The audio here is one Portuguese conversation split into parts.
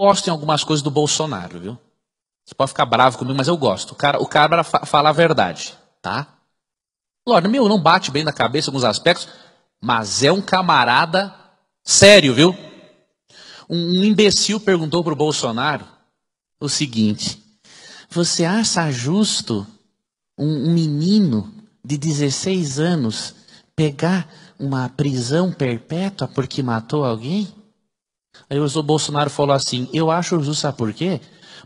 gosto em algumas coisas do Bolsonaro, viu? Você pode ficar bravo comigo, mas eu gosto. O cara, o cara fala a verdade, tá? Lorde, meu, não bate bem na cabeça alguns aspectos, mas é um camarada sério, viu? Um, um imbecil perguntou para o Bolsonaro o seguinte: Você acha justo um, um menino de 16 anos pegar uma prisão perpétua porque matou alguém? Aí o Bolsonaro falou assim: Eu acho justo, sabe por quê?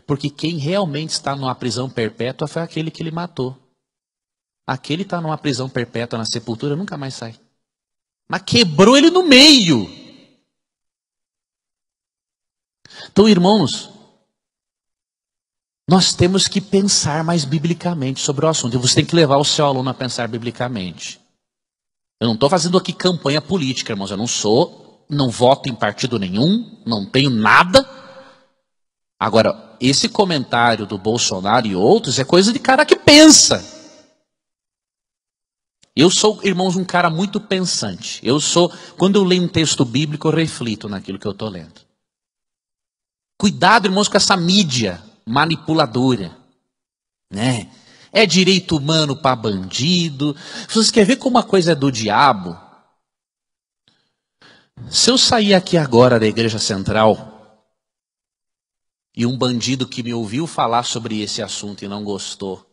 Porque quem realmente está numa prisão perpétua foi aquele que ele matou. Aquele está numa prisão perpétua na sepultura nunca mais sai. Mas quebrou ele no meio. Então, irmãos, nós temos que pensar mais biblicamente sobre o assunto. E você tem que levar o seu aluno a pensar biblicamente. Eu não estou fazendo aqui campanha política, irmãos. Eu não sou, não voto em partido nenhum, não tenho nada. Agora, esse comentário do Bolsonaro e outros é coisa de cara que pensa. Eu sou, irmãos, um cara muito pensante. Eu sou, quando eu leio um texto bíblico, eu reflito naquilo que eu estou lendo. Cuidado, irmãos, com essa mídia manipuladora, né? É direito humano para bandido. Você quer ver como a coisa é do diabo? Se eu sair aqui agora da igreja central e um bandido que me ouviu falar sobre esse assunto e não gostou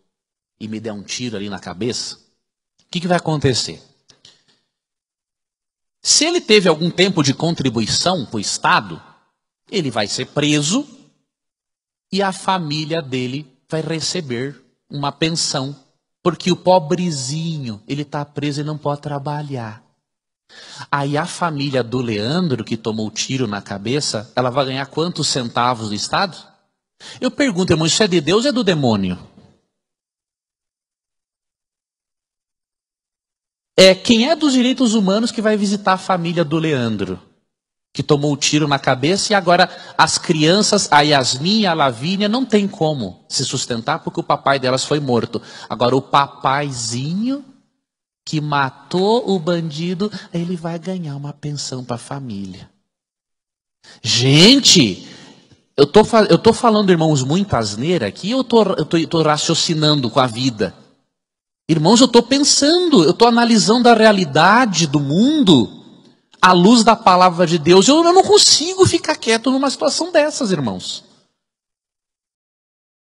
e me der um tiro ali na cabeça, o que, que vai acontecer? Se ele teve algum tempo de contribuição para o Estado, ele vai ser preso e a família dele vai receber uma pensão, porque o pobrezinho, ele está preso e não pode trabalhar. Aí a família do Leandro, que tomou tiro na cabeça, ela vai ganhar quantos centavos do Estado? Eu pergunto, irmão, isso é de Deus ou é do demônio? É quem é dos direitos humanos que vai visitar a família do Leandro? que tomou o tiro na cabeça e agora as crianças, a Yasmin e a Lavínia, não tem como se sustentar porque o papai delas foi morto. Agora o papaizinho que matou o bandido, ele vai ganhar uma pensão para a família. Gente, eu tô, eu tô falando, irmãos, muita asneira aqui, eu tô, eu tô, eu tô raciocinando com a vida. Irmãos, eu estou pensando, eu estou analisando a realidade do mundo à luz da palavra de Deus. Eu, eu não consigo ficar quieto numa situação dessas, irmãos.